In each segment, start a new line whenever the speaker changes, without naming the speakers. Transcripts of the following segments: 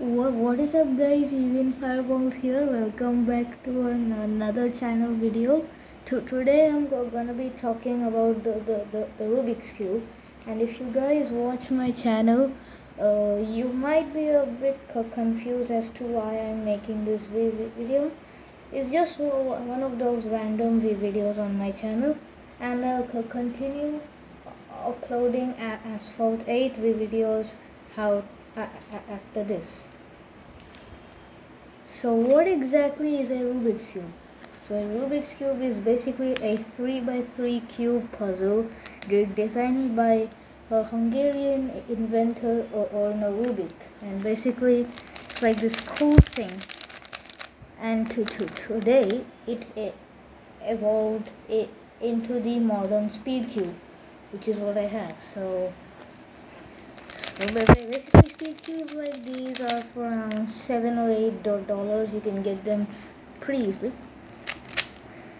What, is up guys, even Fireballz here, welcome back to an, another channel video. To, today I'm go, gonna be talking about the, the, the, the, Rubik's Cube and if you guys watch my channel, uh, you might be a bit confused as to why I'm making this video. It's just one of those random videos on my channel and I'll continue uploading Asphalt 8 videos how after this. So what exactly is a Rubik's Cube? So a Rubik's Cube is basically a 3 by 3 cube puzzle designed by a Hungarian inventor Erno Rubik and basically it's like this cool thing and to, to today it, it evolved it into the modern speed cube which is what I have so so basically cubes like these are for around seven or eight dollars. You can get them pretty easily.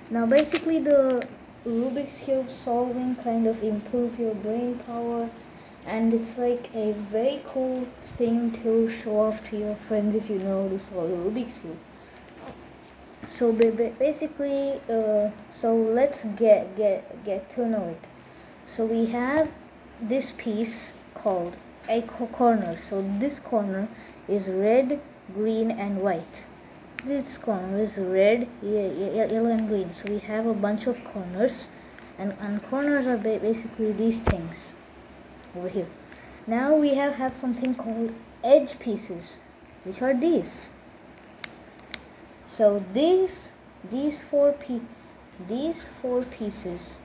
Now basically the Rubik's Cube solving kind of improves your brain power and it's like a very cool thing to show off to your friends if you know to solve the Rubik's Cube. So basically uh, so let's get get get to know it. So we have this piece called a corner. So this corner is red green and white. This corner is red yellow and green. So we have a bunch of corners and, and corners are basically these things over here. Now we have have something called edge pieces which are these. So these these four p these four pieces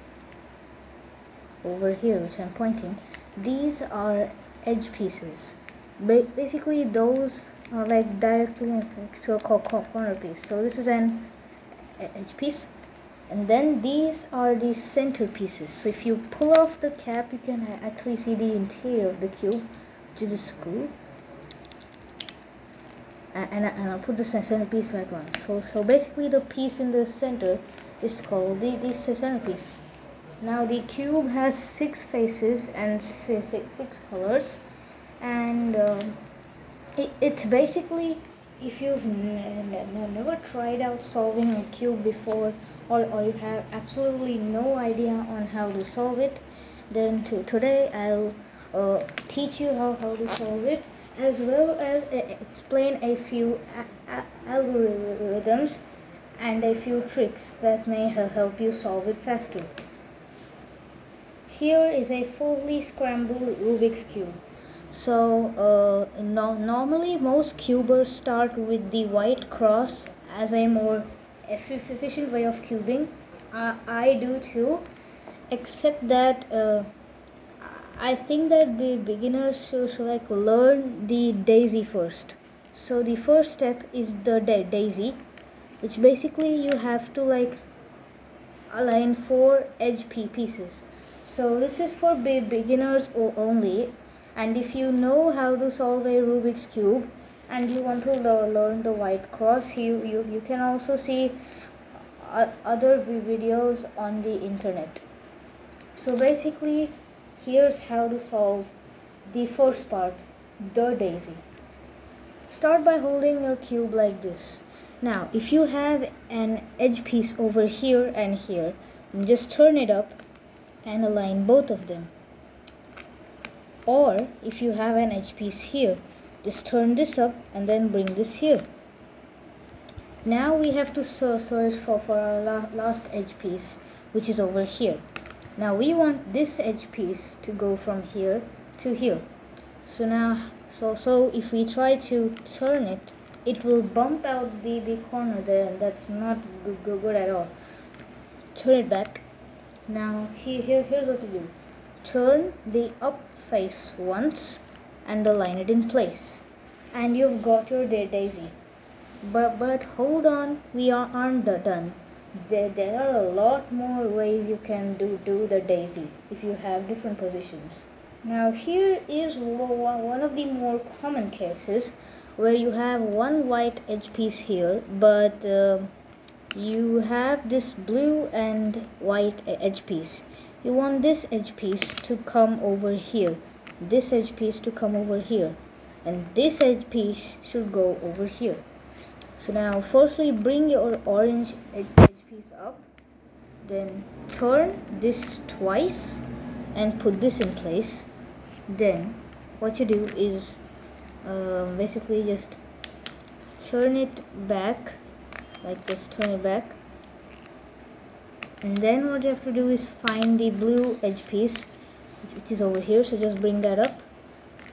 over here which I'm pointing these are edge pieces. Ba basically those are like directly next to a corner piece. So this is an edge piece. And then these are the center pieces. So if you pull off the cap you can actually see the interior of the cube which is a screw. And, and, and I'll put the center piece back on. So so basically the piece in the center is called the, the centerpiece now the cube has six faces and six, six colors and um, it, it's basically if you've never tried out solving a cube before or, or you have absolutely no idea on how to solve it then to, today I'll uh, teach you how, how to solve it as well as uh, explain a few algorithms and a few tricks that may help you solve it faster. Here is a fully scrambled Rubik's Cube. So uh, no, normally most cubers start with the white cross as a more efficient way of cubing. I do too, except that uh, I think that the beginners should, should like learn the daisy first. So the first step is the daisy, which basically you have to like align four edge pieces so this is for beginners only and if you know how to solve a Rubik's Cube and you want to learn the white cross you, you, you can also see other videos on the internet. So basically here's how to solve the first part, the daisy. Start by holding your cube like this. Now if you have an edge piece over here and here, just turn it up and align both of them. Or if you have an edge piece here, just turn this up and then bring this here. Now we have to search for, for our la last edge piece, which is over here. Now we want this edge piece to go from here to here. So now, so, so if we try to turn it, it will bump out the, the corner there and that's not good, good, good at all. Turn it back now here, here here's what to do. Turn the up face once and align it in place. And you've got your daisy. But but hold on we are, aren't done. There, there are a lot more ways you can do do the daisy if you have different positions. Now here is one of the more common cases where you have one white edge piece here but uh, you have this blue and white edge piece. You want this edge piece to come over here. This edge piece to come over here. And this edge piece should go over here. So now firstly bring your orange edge piece up. Then turn this twice and put this in place. Then what you do is uh, basically just turn it back like this turn it back. And then what you have to do is find the blue edge piece which is over here so just bring that up.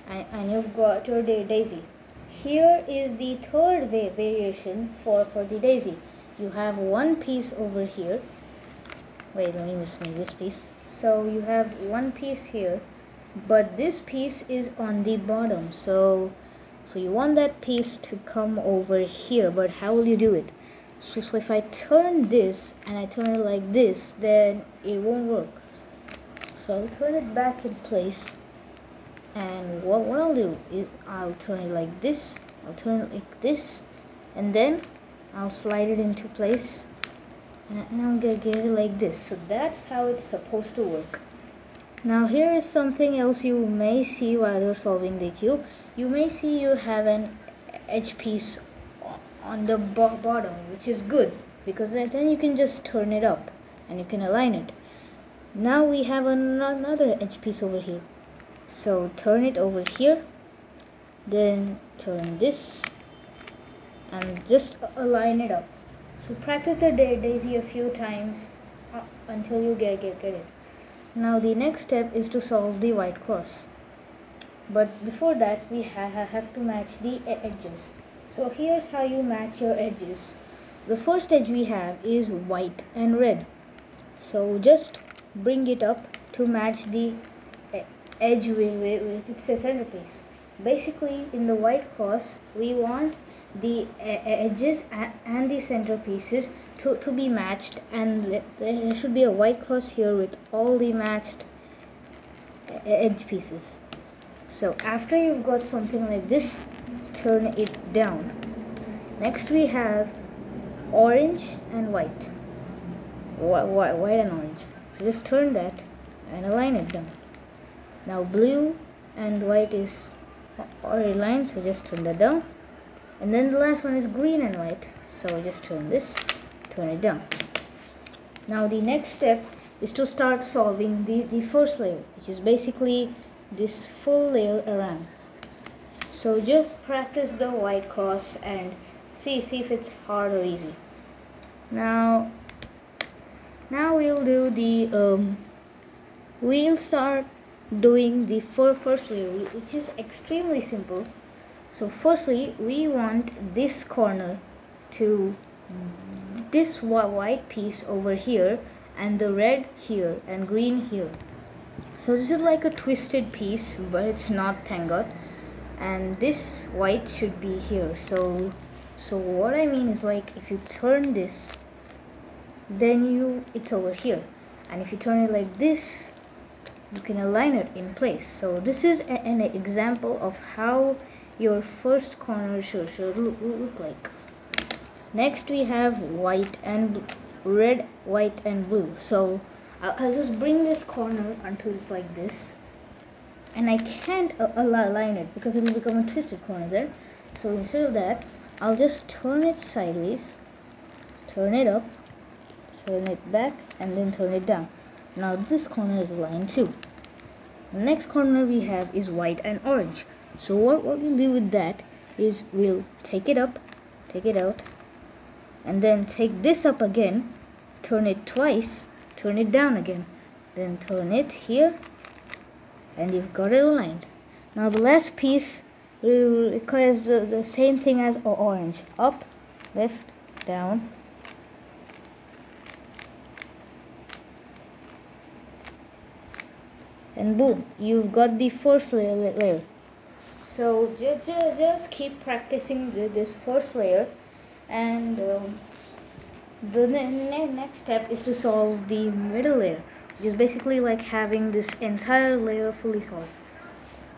And, and you've got your daisy. Here is the third variation for for the daisy. You have one piece over here. Wait let me just move this piece. So you have one piece here but this piece is on the bottom. So so you want that piece to come over here but how will you do it so, so if I turn this and I turn it like this then it won't work. So I'll turn it back in place. And what, what I'll do is I'll turn it like this I'll turn it like this and then I'll slide it into place. And I'm gonna get it like this. So that's how it's supposed to work. Now here is something else you may see while you're solving the cube you may see you have an edge piece on the bottom which is good because then you can just turn it up and you can align it now we have another edge piece over here so turn it over here then turn this and just align it up so practice the daisy a few times uh, until you get, get, get it. Now the next step is to solve the white cross. But before that we ha have to match the edges. So here's how you match your edges. The first edge we have is white and red. So just bring it up to match the edge with, its centerpiece. Basically in the white cross we want the edges and the center pieces to, to be matched and there should be a white cross here with all the matched edge pieces so after you've got something like this turn it down. Next we have orange and white. White, white and orange. So just turn that and align it down now blue and white is already aligned so just turn that down. And then the last one is green and white so just turn this turn it down. Now the next step is to start solving the the first layer which is basically this full layer around so just practice the white cross and see see if it's hard or easy. Now now we'll do the um we'll start doing the first layer which is extremely simple. So firstly we want this corner to this white piece over here and the red here and green here. So this is like a twisted piece but it's not thank god and this white should be here. So so what I mean is like if you turn this then you it's over here. And if you turn it like this you can align it in place. So this is a, an example of how your first corner should, should look, look like. Next we have white and red white and blue. So I'll, I'll, just bring this corner until it's like this and I can't uh, align it because it will become a twisted corner there so instead of that I'll just turn it sideways turn it up turn it back and then turn it down. Now this corner is aligned too next corner we have is white and orange. So what, what we'll do with that is we'll take it up take it out and then take this up again turn it twice turn it down again then turn it here and you've got it aligned. Now the last piece requires the, the same thing as orange. Up left down. And boom you've got the first layer. So just, just keep practicing this first layer. And um, the ne next step is to solve the middle layer is basically like having this entire layer fully solved.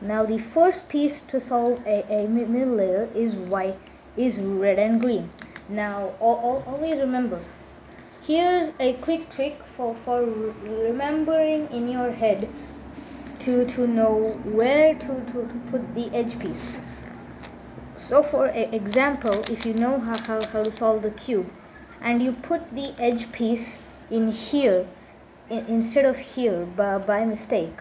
Now the first piece to solve a, a middle layer is white is red and green. Now only remember here's a quick trick for for remembering in your head to to know where to, to, to put the edge piece. So for example if you know how, how, how to solve the cube and you put the edge piece in here instead of here by, by mistake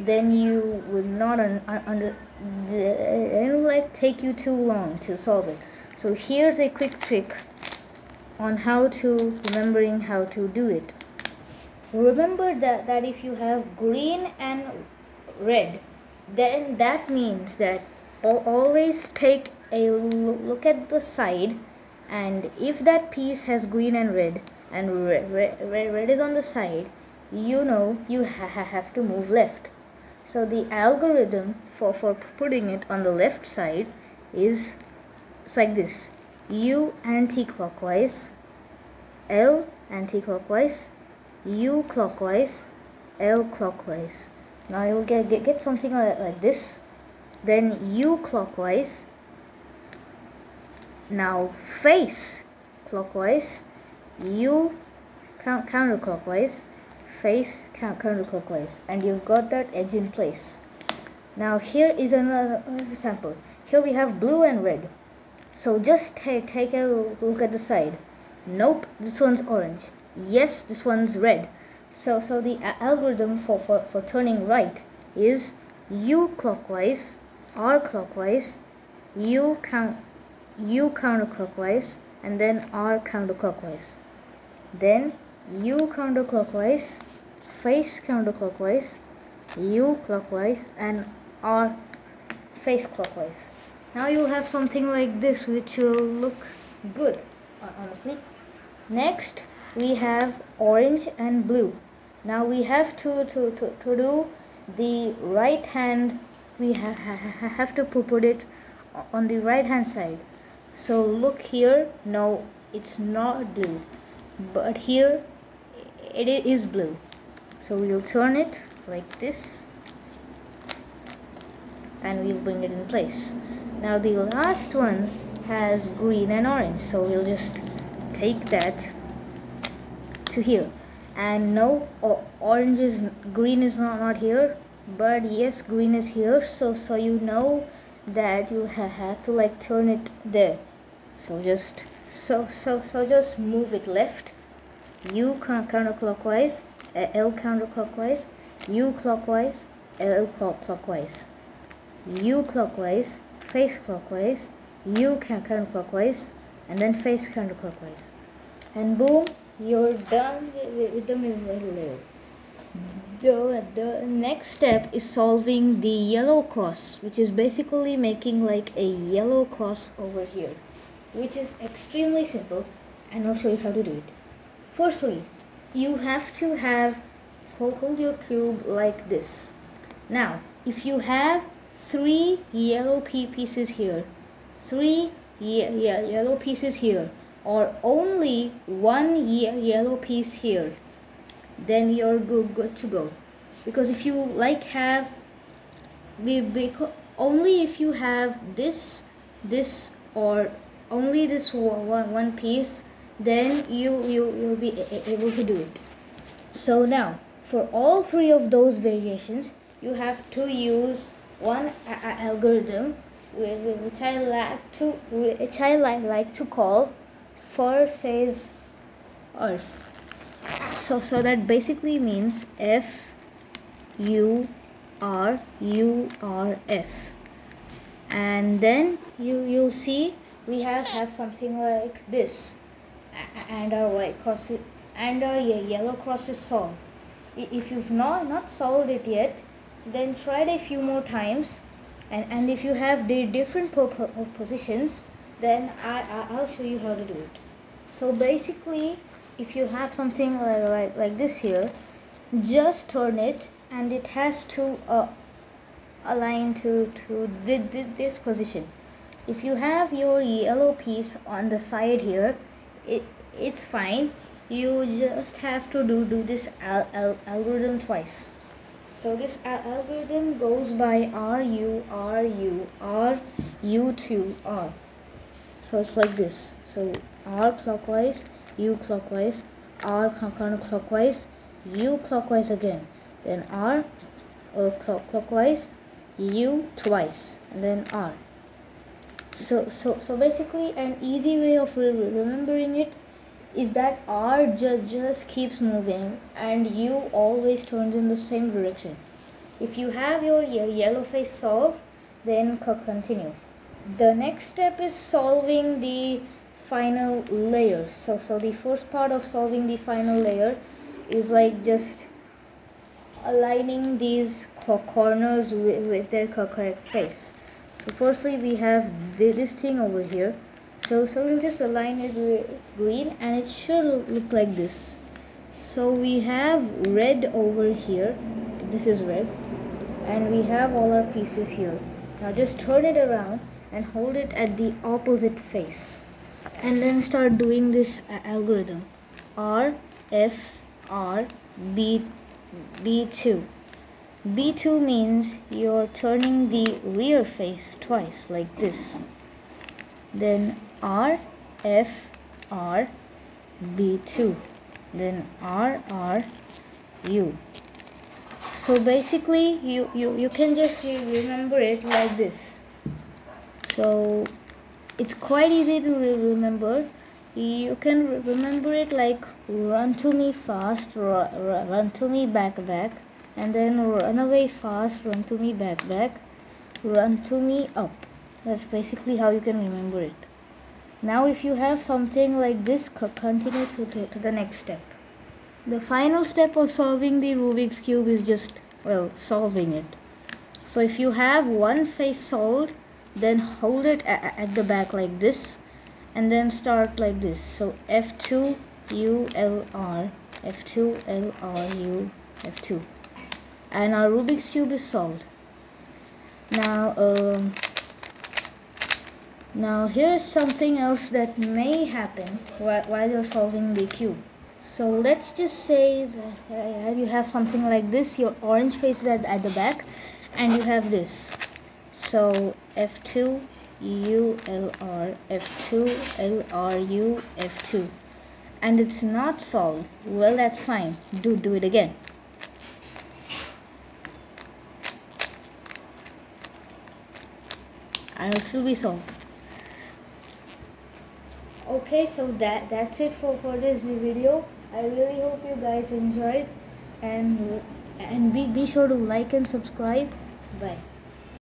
then you will not un, un, under it will like take you too long to solve it. So here's a quick trick on how to remembering how to do it. Remember that that if you have green and red then that means that always take a look at the side and if that piece has green and red and red, red, red is on the side you know you ha have to move left. So the algorithm for, for putting it on the left side is like this. U anti-clockwise l anti-clockwise u clockwise l clockwise. Now you'll get, get, get something like, like this. Then u clockwise. Now face clockwise. U counterclockwise face counterclockwise and you've got that edge in place. Now here is another example here we have blue and red. So just take, take a look at the side. Nope this one's orange. Yes this one's red. So so the algorithm for, for, for turning right is u clockwise r clockwise u count u counterclockwise and then r counterclockwise. Then u counterclockwise face counterclockwise u clockwise and r face clockwise. Now you'll have something like this which will look good honestly. Next we have orange and blue. Now we have to to, to, to do the right hand. We ha ha have to put it on the right hand side. So look here. No it's not blue. But here it is blue. So we'll turn it like this and we'll bring it in place. Now the last one has green and orange so we'll just take that to here. And no orange is green is not, not here but yes green is here. So so you know that you ha have to like turn it there. So just so so so just move it left u counterclockwise eh, l counterclockwise. U clockwise eh, l clockwise. U clockwise face clockwise. U counterclockwise and then face counterclockwise. And boom you're done with the layer the, the next step is solving the yellow cross which is basically making like a yellow cross over here which is extremely simple and I'll show you how to do it firstly you have to have hold your cube like this. Now if you have three yellow p pieces here three ye yellow pieces here or only one ye yellow piece here then you're good, good to go. Because if you like have only if you have this this or only this one, one piece then you you you'll be able to do it. So now for all three of those variations you have to use one algorithm which I like to which I like, like to call for says earth. So so that basically means F U R U R F. And then you you'll see we have have something like this and our white cross and our yellow cross is solved if you've not not solved it yet then try it a few more times. And and if you have the different positions then I, I'll show you how to do it. So basically if you have something like, like, like this here just turn it and it has to uh, align to, to this position. If you have your yellow piece on the side here it it's fine. You just have to do do this al al algorithm twice. So this al algorithm goes by R U R U R U to R. So it's like this. So R clockwise U clockwise, R counterclockwise, U clockwise again, then R uh, clockwise, U twice, and then R. so so so basically an easy way of remembering it is that r just just keeps moving and u always turns in the same direction. If you have your yellow face solved then continue. The next step is solving the final layer. So so the first part of solving the final layer is like just aligning these corners with, with their correct face so firstly we have this thing over here. So so we'll just align it with green and it should look like this. So we have red over here. This is red. And we have all our pieces here. Now just turn it around and hold it at the opposite face. And then start doing this uh, algorithm. R F R B B2 B2 means you're turning the rear face twice like this. Then R F R B2 then R R U. So basically you you you can just remember it like this. So it's quite easy to remember. You can remember it like run to me fast run to me back back and then run away fast run to me back back run to me up. That's basically how you can remember it. Now if you have something like this continue to, to, to the next step. The final step of solving the Rubik's Cube is just well solving it. So if you have one face solved then hold it at the back like this and then start like this. So F2 U L R F2 L R U F2 and our Rubik's Cube is solved. Now um, now here's something else that may happen while, you're solving the cube. So let's just say that you have something like this your orange face is at, at the back and you have this. So F2 ULR F2 LRU F2 and it's not solved. Well that's fine. Do do it again and it'll still be solved okay so that that's it for for this video. I really hope you guys enjoyed and and be, be sure to like and subscribe. Bye